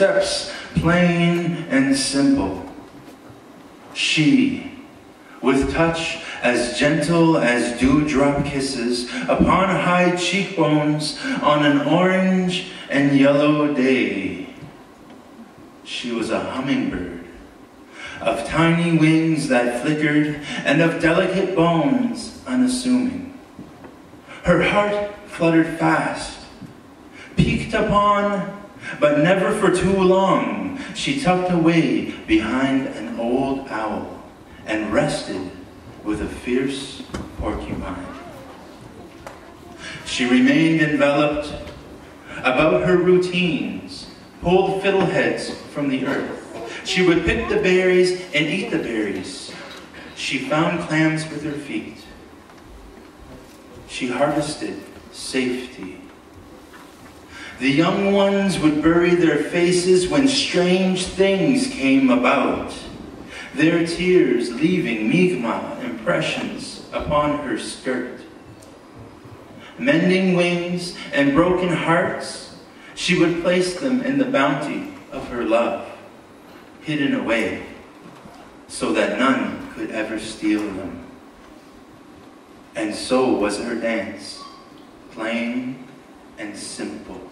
steps plain and simple. She, with touch as gentle as dewdrop kisses upon high cheekbones on an orange and yellow day. She was a hummingbird of tiny wings that flickered and of delicate bones unassuming. Her heart fluttered fast, peeked upon, but never for too long. She tucked away behind an old owl and rested with a fierce porcupine. She remained enveloped about her routines, pulled fiddleheads from the earth. She would pick the berries and eat the berries. She found clams with her feet. She harvested safety. The young ones would bury their faces when strange things came about, their tears leaving Mi'kmaq impressions upon her skirt. Mending wings and broken hearts, she would place them in the bounty of her love, hidden away, so that none could ever steal them. And so was her dance, plain and simple.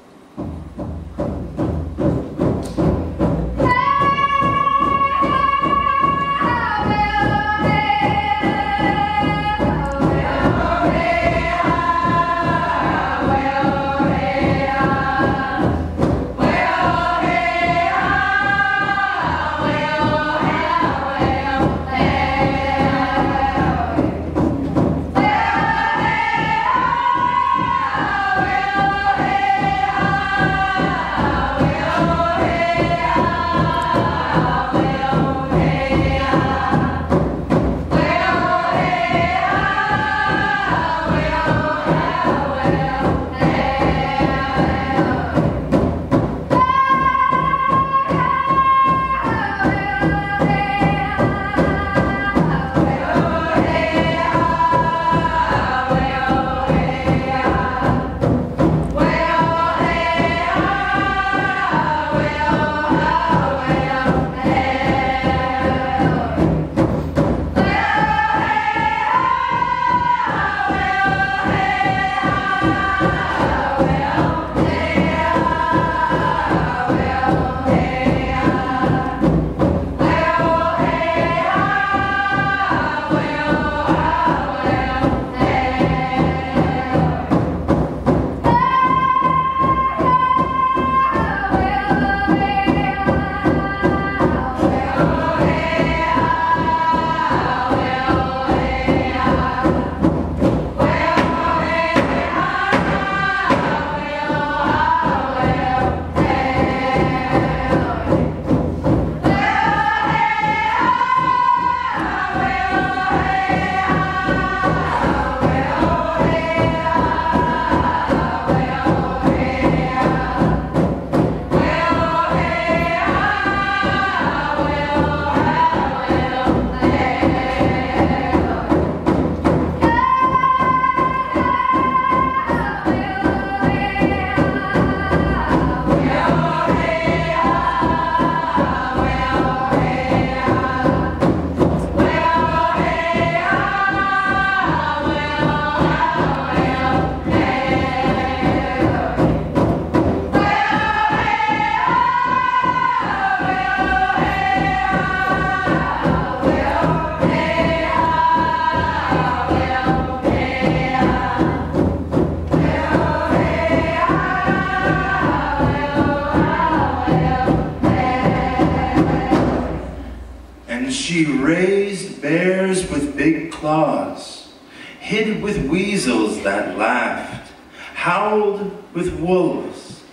Raised bears with big claws, hid with weasels that laughed, howled with wolves,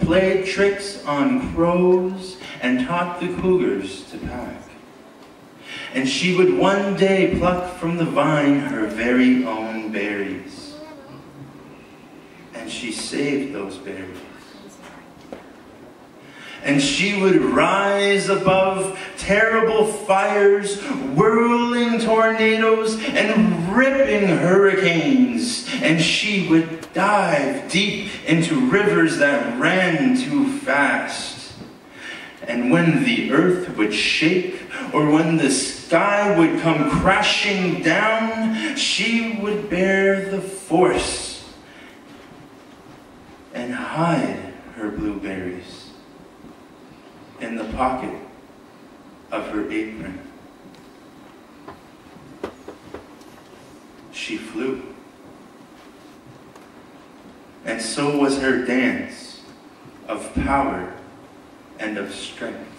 played tricks on crows, and taught the cougars to pack. And she would one day pluck from the vine her very own berries. And she saved those berries. And she would rise above terrible fires, whirling tornadoes, and ripping hurricanes. And she would dive deep into rivers that ran too fast. And when the earth would shake, or when the sky would come crashing down, she would bear the force and hide her blueberries pocket of her apron. She flew. And so was her dance of power and of strength.